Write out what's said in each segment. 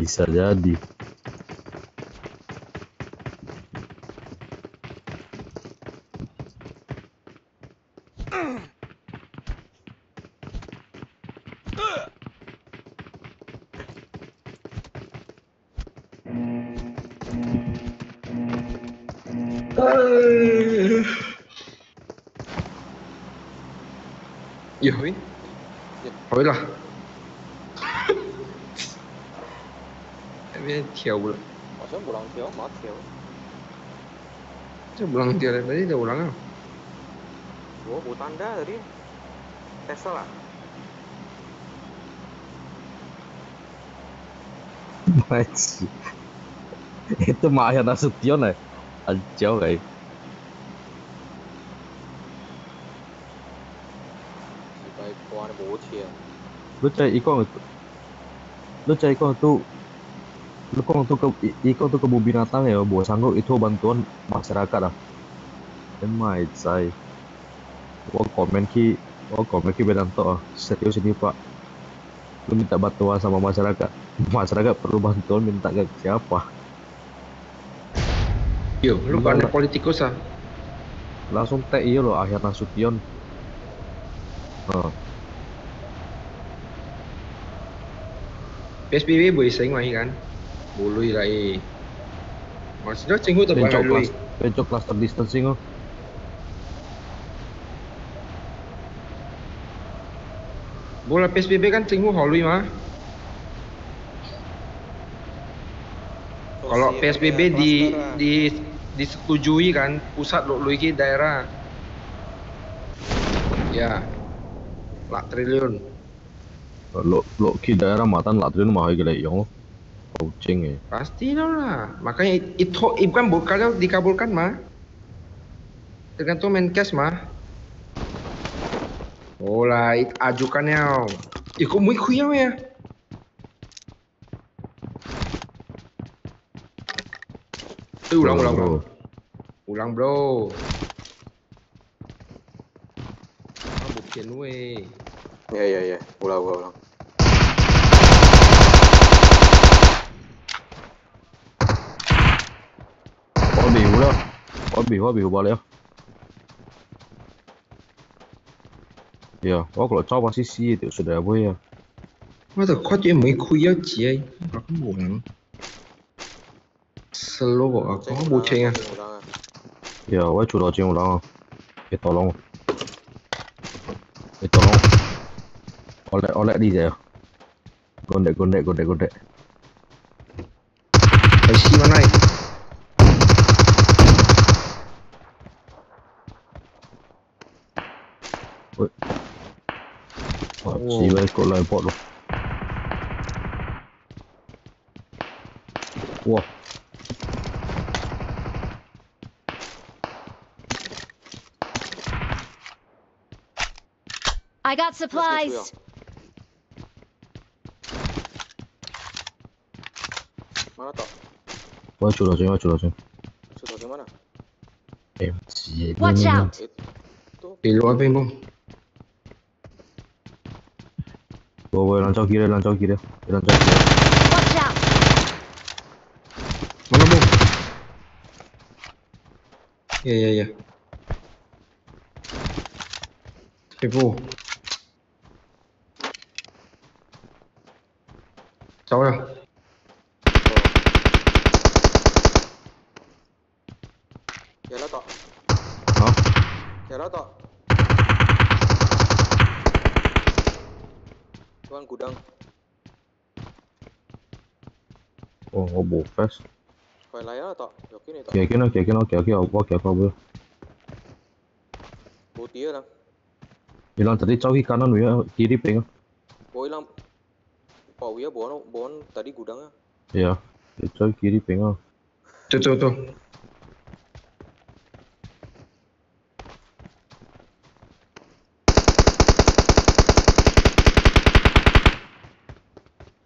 Bisa jadi. E ruim? Bulan thiểu là đấy đầu lắng à Gua mau tanda tadi. Tesla lah. Mas itu Maya Nasution ya? Anjau kayak. Qua nó bố chia. Lu cari ikon itu. Lu kong itu ke ikon itu kebun binatang ya, bawa sanggup itu bantuan masyarakat ah. Emai say. Gua komen ki, gua komen ki beranto ah. Serius ini pak. Lu minta bantuan sama masyarakat. Masyarakat perlu bantuan minta ke siapa? Yo, lu lah. politikus ah Langsung tag iya loh akhir Nasution. Ờ. PSBB boleh sering main kan Lah eh Maksudnya Pencok boleh lui kelas, pencok cluster distancing oh. Bola PSBB kan cenggu hao lui mah Kalau PSBB di di disetujui kan pusat lo ki daerah. Ya. Lak triliun. Lo lo ki daerah matan lah tu mah gila yang kucing eh. Pasti lah. Makanya itu itu kan bu- kalau dikabulkan mah. Tergantung Menkes mah. Oh lah, it- ajukannya. Ih, kok muy kuyau ya? Eh, ulang, ulang, ulang. Ulang, bro. Ah, buktian weh. Ya ya ya. Ulang ulang ulang. Có biểu có biểu bao nhiêu? Dạ, có kalau cho bác sĩ sĩ thì sudah vui ya. What the fuck chuyện mới khuya chị ấy có buồn à, có bộ trình à ah. Dạ, tôi chủ đạo trên đó. Cái tàu long. Cái tàu long. Oleh oleh đi rồi. Gondek gondek gondek gondek. Phải xí vào này Ờ, Chỉ với cô lời bộ luôn. Wow. I got Terus dia supplies. Mana tak? Tôi chủ đạo trên, tôi chủ đạo trên. Sudah di mana? Em chỉ Watch out. Itu Di luar bên bông 我我有人走起来，人走起来，有人走起来。Watch out！我的梦。耶耶耶！退步。Cuman gudang. Oh, oh gua bo fast. Koy lain atau? Yakin itu. Yakin oke, oh, yakin oh, oke, oke, oke, oke, apa boleh. Putih lah. Hilang tadi cowok kanan ya, kiri ping. Oh, hilang. Oh, iya, bon, bon tadi gudangnya. ya cowok kiri ping. Tuh, tuh, tuh.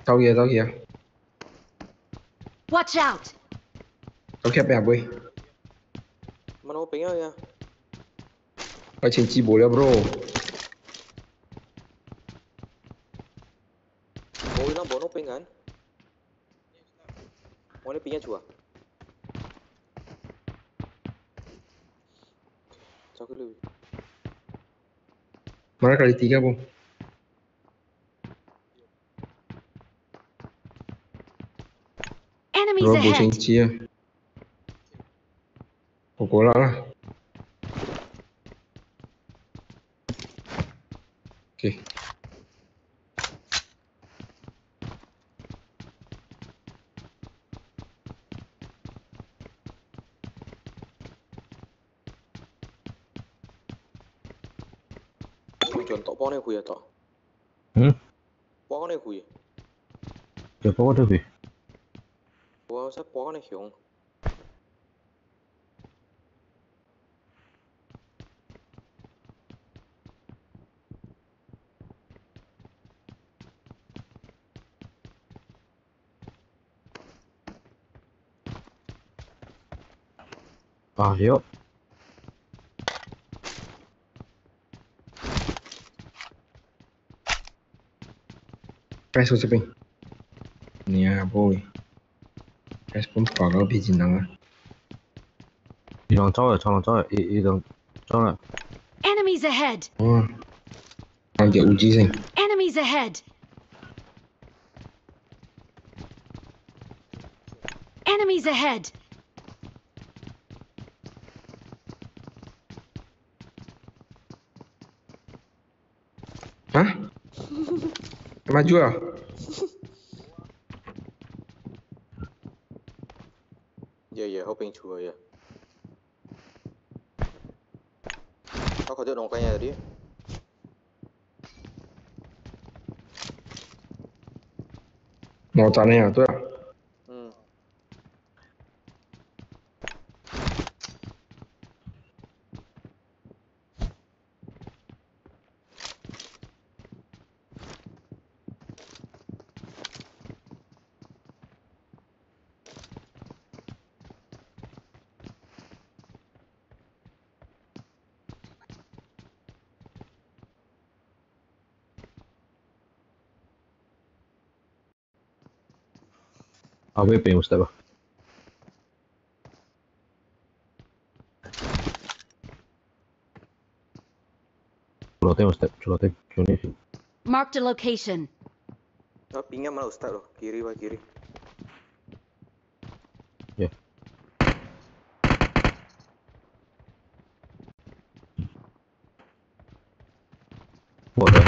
Tao kìa tao kìa Watch out. Tao khép bẹp ơi mau pengen ya? Phải trên chi bố leo bro Bố hilang bố pengen. Oh ni pinnya chua. Sao cứ lưu? Mana kali tiga bom. Enemies Bro, ahead. Bucin lah. Oke. Okay. 또 뻔해 구했다. Được gì. Bó sắp bó này hiểu. À hiểu. Press boy Nia boy. Press pun pagal bijin nang. 이 랑 cháu rồi, cháu cháu rồi, 이 이랑 cháu rồi. Enemies ahead! Oh. Ang dia uji sing. Enemies ahead! Enemies ahead! Hah? Maju ah. Yeah, yeah, hoping chua yeah. Tao khỏi tự động quay nhà đi. Mau tan này à À với bền một step à. Chulo tem một step, chulo tem, chulo ni. Marked a location. Nó pinnya mana ustaz loh. Kiri wah kiri. Ya. Buat dah.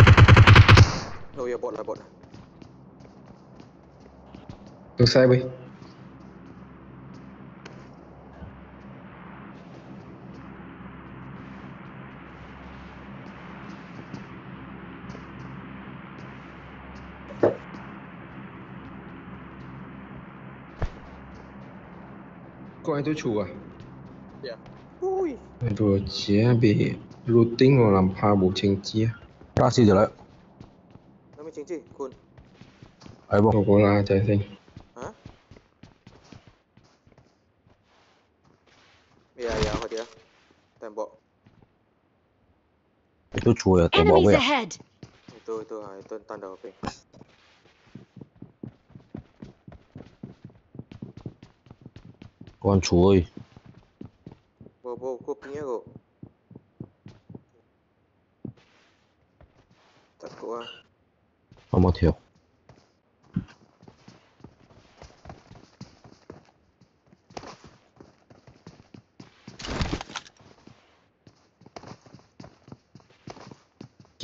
Oh ya bot lah bot. Tôi sai bay. Có ai tôi chủ à? Dạ. Ui. Tôi chỉ bị looting và làm pha bộ chính chia. Ra trở lại. Nó mới chính chi. Kun. Ai bông. Có là chạy sinh. Dạ dạ khỏi dia. Tembok. Itu cuy ya, Enemies gue ya. Itu itu itu tanda hoping. Con chuối. Bo bo ko pinnya kok. Tak kok ah. Không có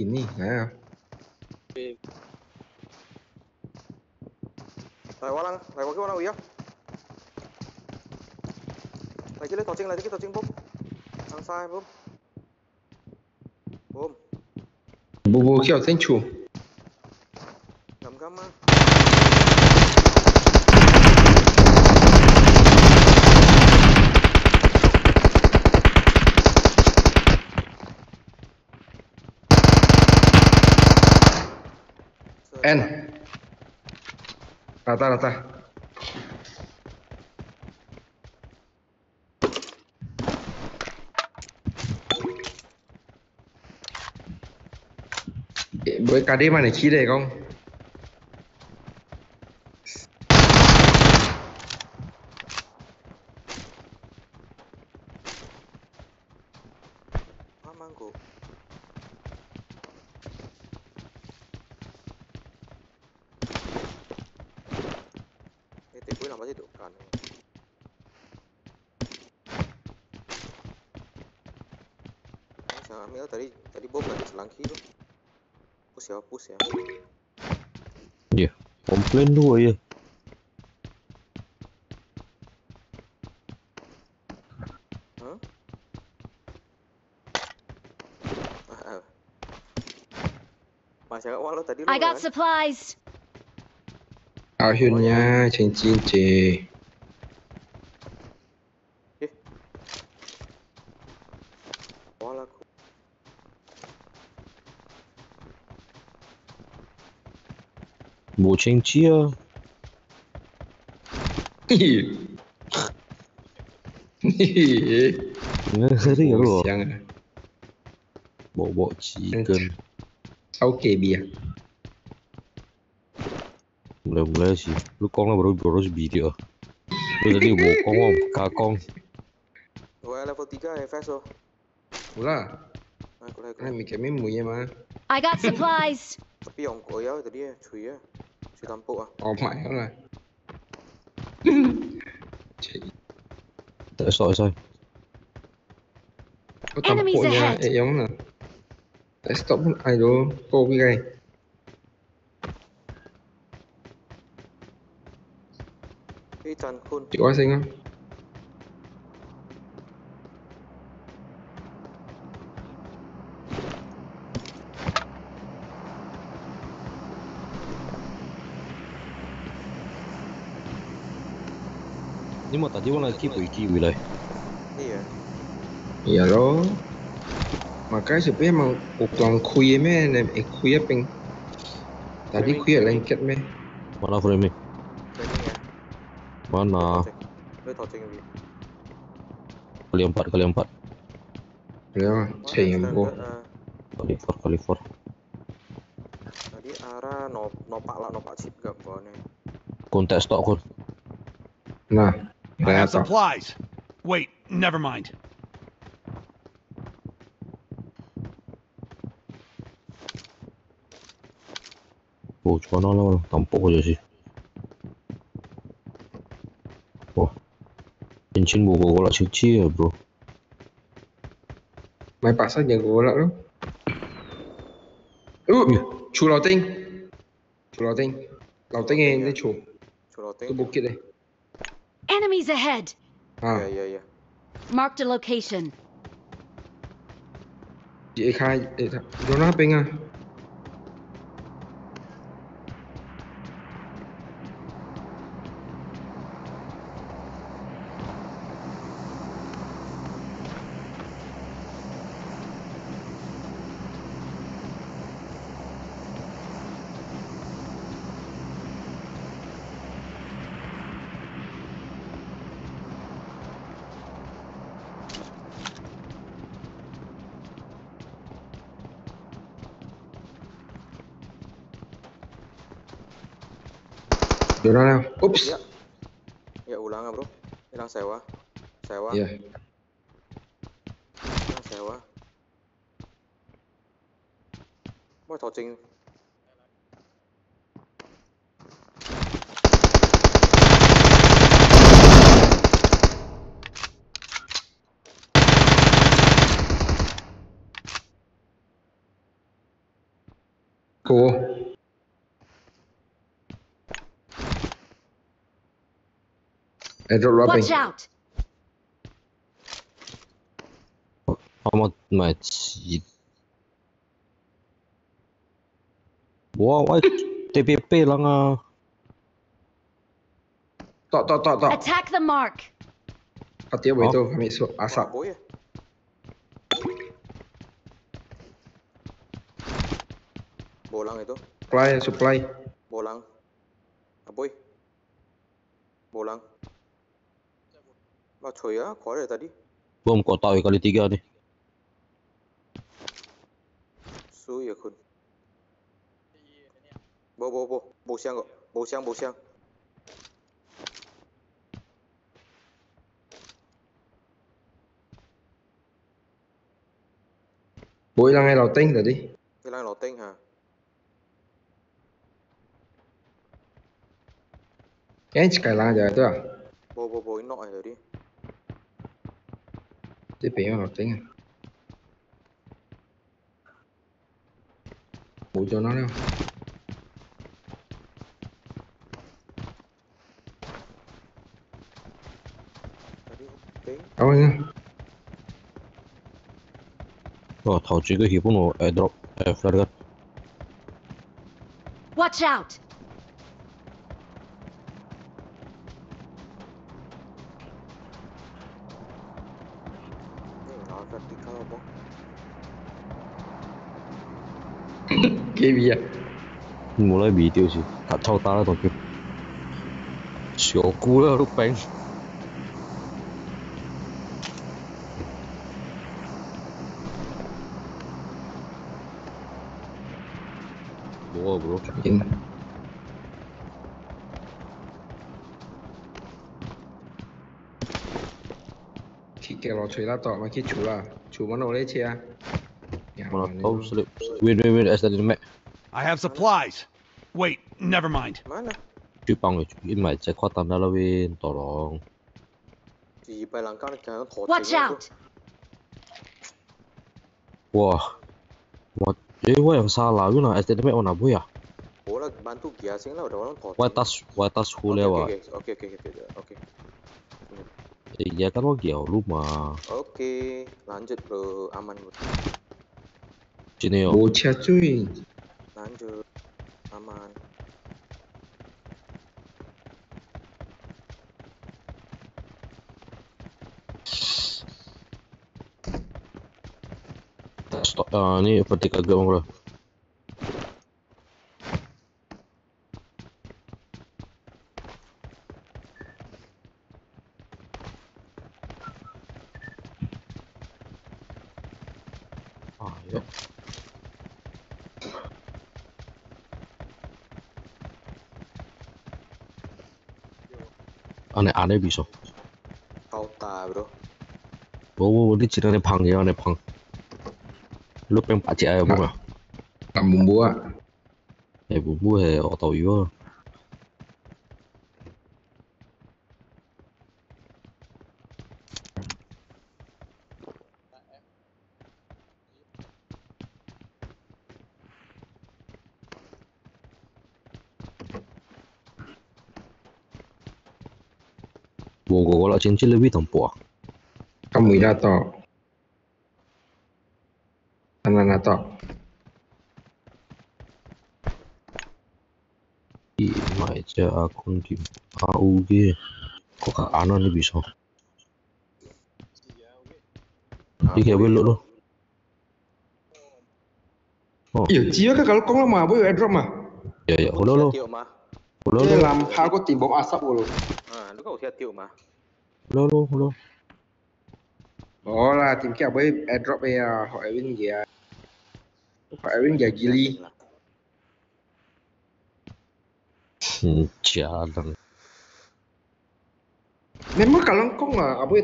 thiếu. Kín đi, hả? Lại qua lăng, lại qua cái lăng úy á. Lại cái lên tàu trinh, lại cái tàu trinh bốp. Thằng sai bốp. Bốp, Bố bố khéo sinh chủ. gắm gắm á. N. Rata rata. Với cả đêm này chi đề không? mangkuk. Eh, tipu nama sih kan. Ini Sang Amil tadi tadi bom lagi selangki tu. Pus ya, pus ya. Masyarakat walau tadi I got supplies. Akhirnya cincin C. Walau Chia. Ngeri lu. Siang. Bộ bộ chicken. Ok bia. Mulai-mulai sih. Lu kong lah baru baru video. Lu tadi bawa kong om, kakong. Gua level 3 FS oh. Pula. Aku lagi. Ai mi kemi mui mà. I got supplies. Tapi yang kau ya tadi ya, cuy ya. Si tampuk ah. Oh mày đó là. Chị Tại sao sao? có Enemies bộ ahead. ấy giống nè. Để stop ai đó cô cái gai. Ih, Chan Kun. Chị có sinh không? lima tadi malah lagi pergi wilayah iya. iya lo. makanya sebenarnya emang ukuran kuya me nem eh, kuya ping tadi kuya lengket me. mana frame ya. mana? Kali empat kali empat. Ya bu. Ah. kali empat kali empat. Tadi arah nop nopak lah nopak sip gak kau kontes tok kon. nah. I have supplies. Wait, never mind. Oh, macam mana lah? Tampuk aja sih. Wah. Cincin buku kolak cuci ya bro. Mày sát nhà gỗ lại đó. Ừ, chủ lò tinh. Chủ lò tinh. Lò tinh nghe đi chủ. Curau Cái teng. bukit đây. Enemies ahead! Ah. Yeah, yeah, yeah. Marked a location. Vậy khai, don't know ping à? Chỗ đó nào. Oops. Ya. Ya ulang bro. Hilang sewa. Sewa. Dạ. Hilang sewa. Mau tahu training. Cô. Airdrop dropping. Watch out. Amat macet. Wow, ay TPP lang ah. Tok tok tok tok. Attack the mark. Hati apa itu? Kami su asap. Bolang itu. Supply supply. Bolang. Aboy. Bolang. Mà trời á, có rồi tadi. Bom kau tahu kali tiga ni. Su ya kun. Bo bo bo, bo xiang kok. Bo xiang bo xiang. Bụi là ngay đầu tinh rồi đi. cái lang lò tinh hả Cái chỉ cái là giờ tôi à. bố bố bố nội rồi đi tiếp biển học tiếng à bụi cho nó đâu cảm ơn nha. 와, 다 지금 기분으로 애드롭, 애플레르가 Watch out! praticavo. Che via. Mulai video sih, tak tahu tanah tapi. Sioku lah rupanya. chửi la tỏ mà khi chủ là chủ món đồ đấy chị à Molotov slip. Wait, wait, wait, as that is me. I have supplies. Wait, never mind. Chú bằng người in mày sẽ khó tâm ra lên Watch out. Wow. What? Chứ quá làm sao là cái nào as that me on à bùi à? Ủa là kia sinh là đó nó thọ. Why tas why tas khu lewa? Okay, okay, okay, okay, okay. Iya, kegiatan ya, lo lu rumah Oke, lanjut bro, aman bro. Sini yo. Bocah cuy. Lanjut, aman. Stop, ah ini vertikal gak bro? 안에 안에 비서. kau ta bro 뭐 어디 지난해 방이야 안에 방. lúc em à? Làm búa ạ. Em muốn mua hè ở tàu yếu. Bộ của là bò. Kamu ira to. Anana to. Ý mày cho à con kim à u kia. Có cả án nó bị sao? Đi kèo bên lỗ luôn. Airdrop mah. dạ dạ, hồi lâu lâu, tiệu mà hồi lâu lâu, làm tìm bom asap dulu. à lúc đầu tiệu mà lâu lâu, hồi lâu. Dia gili. Ừ, chả đằng. Memang kalau kau nggak, aboy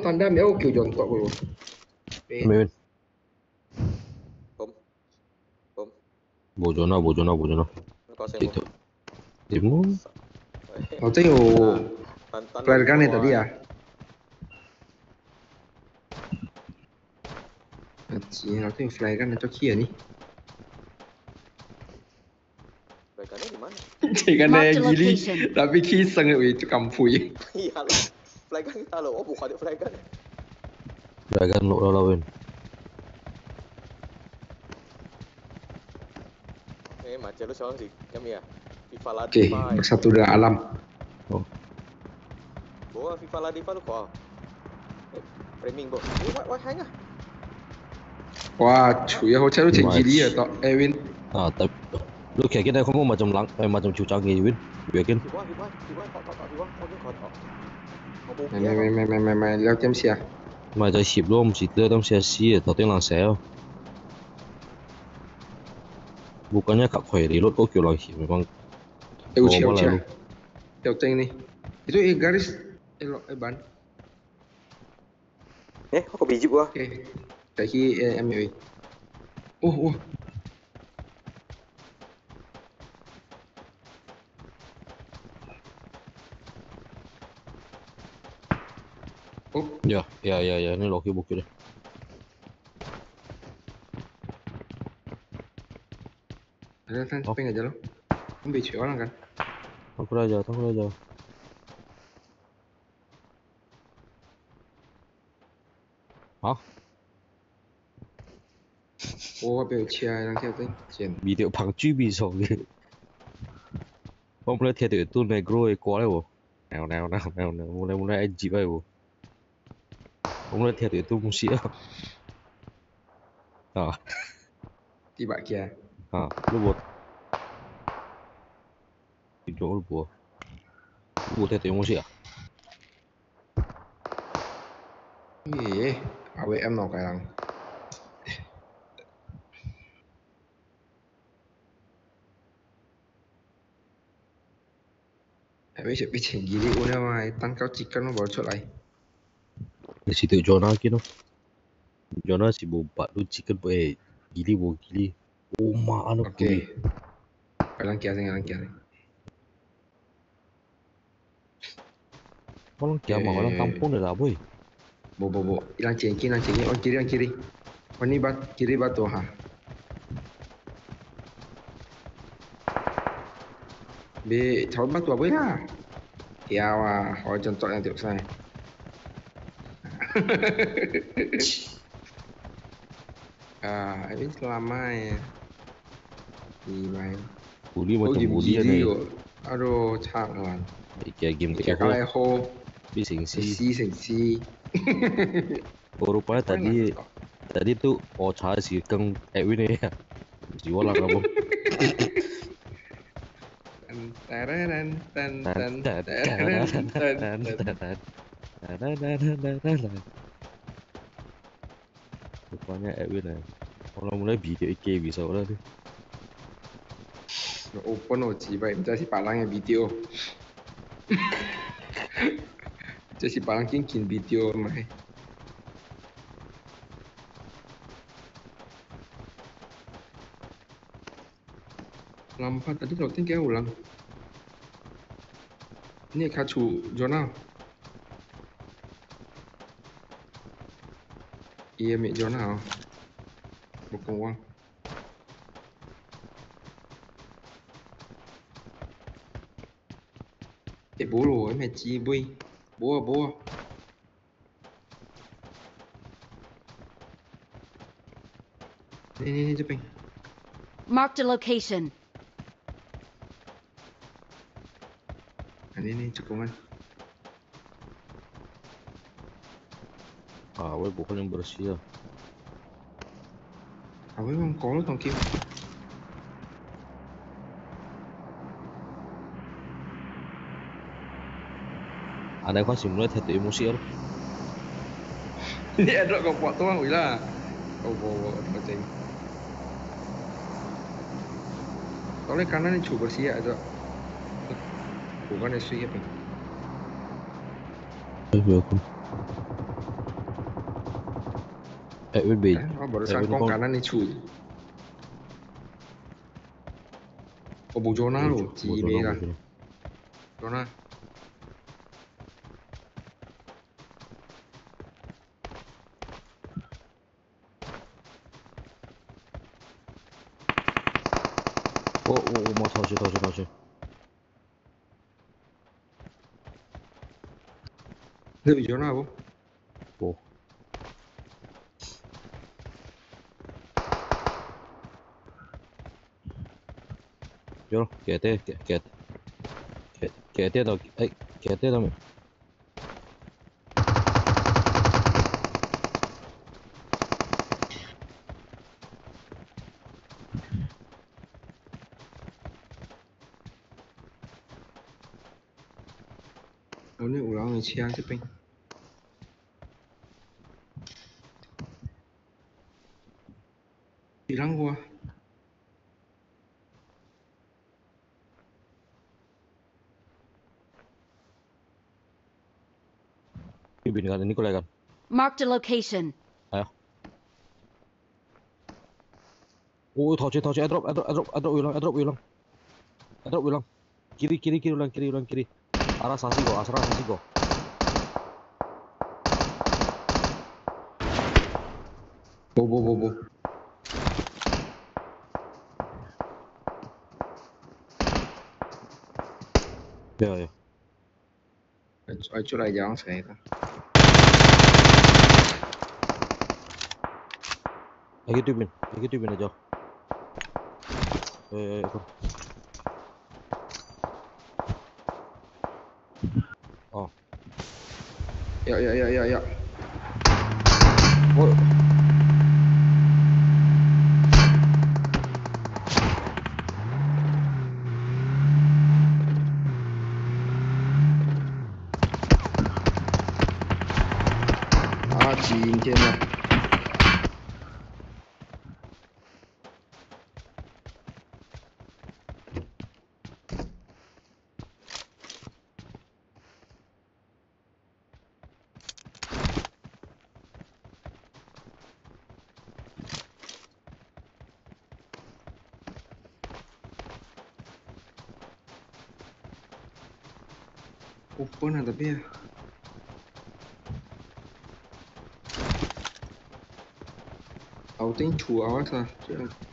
tanda meo kau jontok dulu. Bên, bấm bấm bộ cho nó, bộ cho nó, bộ cho nó. nó có xem Tiếp tục. Tiếp muốn. Kau tengok tan tan flare gun ni tadi ya. Chị nó Tantan Flare itu dia. Anzi, in realtà in flygun itu kia nih. Flygunnya di mana? Flygunnya gini, tapi kisang itu kampui. Iya, flygun kita loh. Oh, bukan flygun. Flygun lo lawan. Eh, macam lu seorang sih, kami ya. Oke, bersatu dengan alam. Oh. FIFA lah FIFA lu kau eh, framing bro eh why why hang ah Wah, chủ yếu hỗ trợ chính Right. gili ở Erwin. À, tại lúc kia cái này không có mà trong lắng, mà trong chiều trang nghề bên. Việc kia. Mày mày mày mày mày mày leo chém xe. Mà tại ship luôn, chỉ đưa tấm xe xí, tao tiếng làng xé. Bukannya kak khỏe thì lốt có kiểu làng. Eh, Oh, uci boleh uci. lu. Leo tank ni. Itu eh Ê, lộn, em bắn Eh, kok biji gua. Oke. Okay. Tadi eh, em. Uh, uh. Oh. Ya, ya, ya, ya, ini Loki bukti deh. Ada kan, oh. tapi nggak jalan. Kan Ambil cuy orang kan. Aku udah jauh, aku aja. Hả? Ô, biểu chia đang theo tới chuyện. Video bằng chữ bị sổ kì. Không lẽ thiệt tự tu này grow quá đấy bộ. Nào nào nào nào nào, muốn này muốn này anh chị vậy bộ. Không lẽ thiệt tự tu muốn xịa. À, Đi bạn kia. à, lúc bộ. Cái chỗ lúc bộ. Lúc bộ thiệt tự muốn. Gì? À WM no kayang. Tapi rằng Tapi gini udah mah tan kau cikan lo bocor lagi. Di ya, situ Jonah kino. Jonah si bobat tu cikan eh gili bo gili. Oh ma anu okay. Kalang kiasing kalang kiasing. Kalang kiamat kalang eh. kampung dah lah boy. Bo bo bo. Hilang cengki, hilang cengki. Oh kiri, yang kiri. Oh ini bat, kiri batu ha. Bi, tháo batu apa ya? Ya wah, oh contoh yang tiup saya. ah, ini selama ya. Gimana? Ya. Bully oh, macam bully ya, ni. Oh. Aduh, cak lah. Ikan game kat aku. Ikan kau eho. Bi si. Si si. oh rupanya tadi tadi tu oh cah si keng Edwin ya. Jiwa lah kamu. Rupanya Edwin ya. Orang mulai video bisa orang tu. Open oh cibai, jadi palang ya video. Cioè si parla anche in King BTO ormai. Lambat tadi lotnya kayak ulang. Ini kacu Jonah. Iya, mẹ Jonah. Bukan uang. Để bố lùi mẹ chi bui. Boa, boa. Nee, nee, nee, Marked a location. Ini nih cekungan. Awal bukan yang bersih ya. Awal yang kalau tongkim. Ada kau sih mulai hati emosi lah. Nè rồi còn bọn tôi hủy là Ồ bố bố thằng chính Đó là cái này chủ bật xí ạ rồi Chủ con này suy hiếp mình Eh, aku. Edwin B. Nó bảo Ê, sang de Villonavo. Oh. Yo, quédate, quédate. Quédate, quédate, ay, quédate. Ulang siang sih peng. Hilang gua. Ibin kan, ini kuliah kan. Marked a location. Ayo. Oh, touch, touch, airdrop, airdrop, airdrop, airdrop ulang, airdrop ulang. Airdrop ulang. Kiri, kiri, kiri ulang, kiri ulang, kiri. Arah sasi go, arah sasi go. Bo bo bo. Ya, ya. Ở chỗ này giang sẽ ta. Lagi tubin, lagi tubin aja. Eh, eh, ikut. Oh, Dạ dạ dạ dạ dạ. oh, 我婆那个命。I'll think.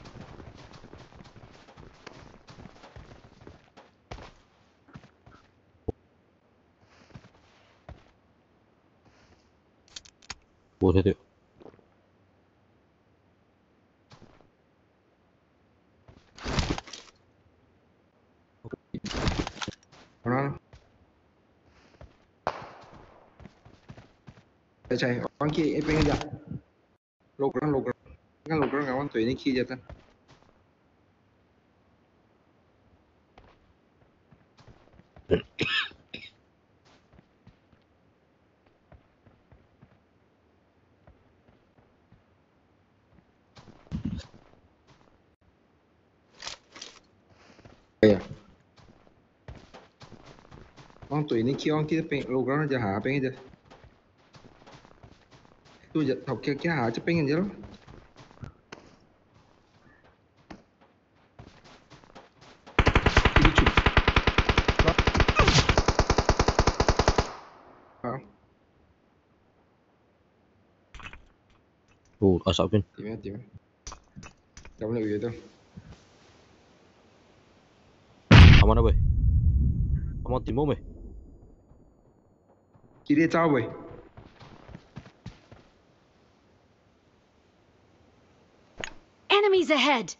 chay wanki epeng ya lograng lograng ngan lograng kawan tu ini kiri jatuh ya Wang tu ini kiri wang kita peng lograng aja ha peng aja Tôi kia kia hả chứ pengen aja loh. Ini cuy. Ah, Oh, asap pin. tìm em tìm em. Đâu là gì đâu. Aman apa? Aman timur meh. Chị đi tao vậy. Enemies ahead!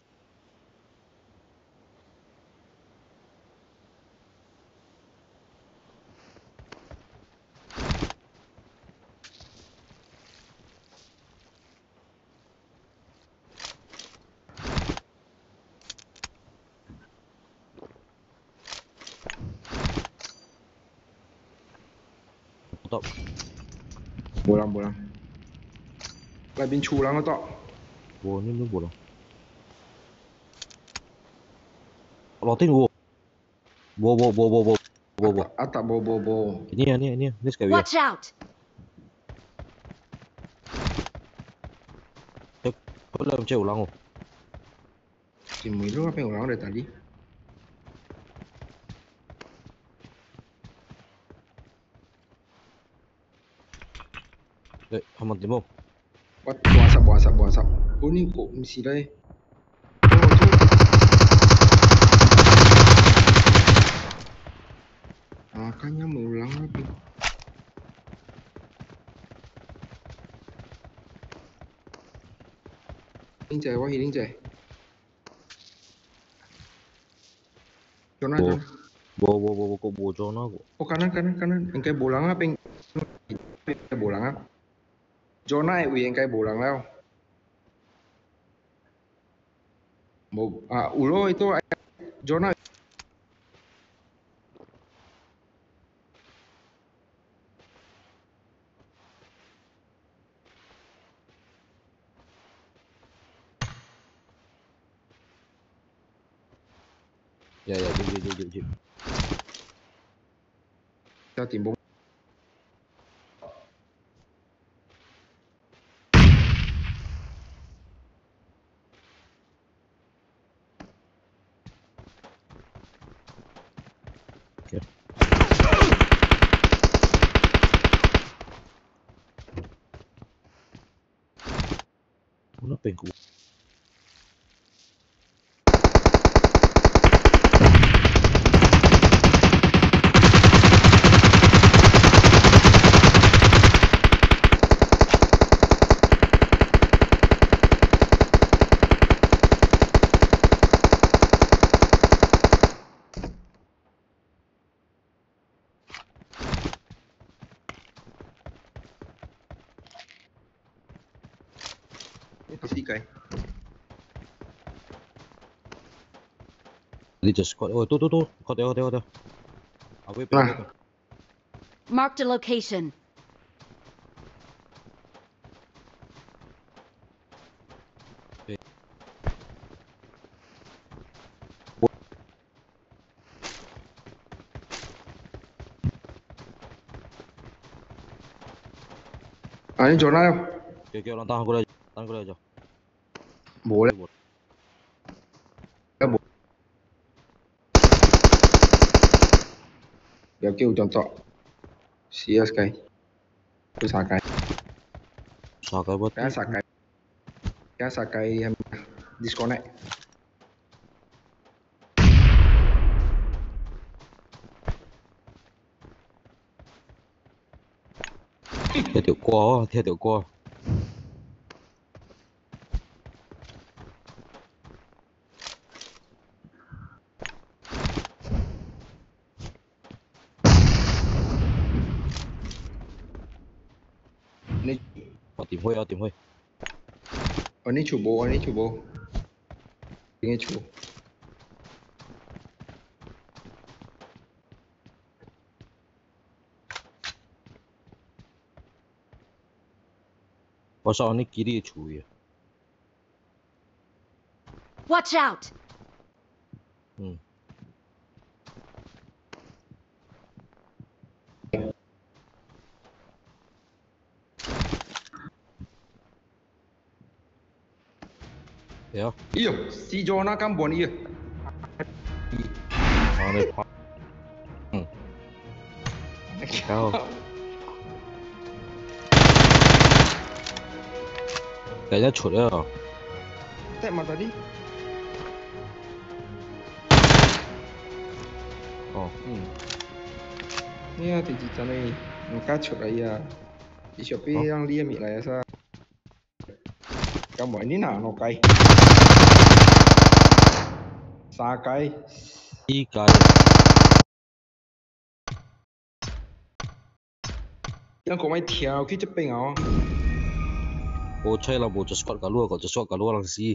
Hold up. 뭐야 뭐야. 나 민초 오랑을 떠. 뭐는 뭐라. rotin wo Bo bo bo bo bo bo bo. Ata bo bo bo. Ini ya, ini ya, ini, ya. ini sekali. Ya. Watch out. Kau dalam cek ulang oh. Si Milo apa yang ulang dari tadi? Eh, amat demo. What? Buasap, buasap, buasap. Oh ini kok misi dah eh. makanya ulang lagi healing cai. Wah healing cai. Jona Jona. bawa bawa bawa kok bawa Jona kok? Oh kanan kanan kanan. Kayak bolang apa engkai bolang apa? Jona eh, ya wih kayak bolang lah. Bob, ah ulo itu eh, Jona. 有有有有有有有。加电波。Đi just squad ôi tu tu tu có đeo đeo đeo à với bên À. Marked a location. à đi chỗ nào đâu kêu kêu lang tahan ko đây. Tahan ko đây cho bố đấy Cái bố giờ kêu chọn tọ CS cái. Tôi xả cái. Sao cái bớt cái xả cái. Cái xả cái em disconnect theo tiểu qua á, theo tiểu qua Tìm huy. Ở đây chủ bố ở đây chủ bố. Nghe chủ có sao anh kiri chủ yếu Watch out! ừ 行。哎呦，西装那干不呢？妈的，嗯，然后。大家出来了，在吗？在的。哦，嗯。你呀，这几天的，你刚出来呀？你小兵让列米来是吧？ บ่อยนี่นะเนาะไกลสาไกลอีไกลยังคงไม่เที่ยวคิดจะเป็นเหรอโอ้ใช่เราโบจะสกัดกันรัวก็จะสกัดกันรัวหลังสี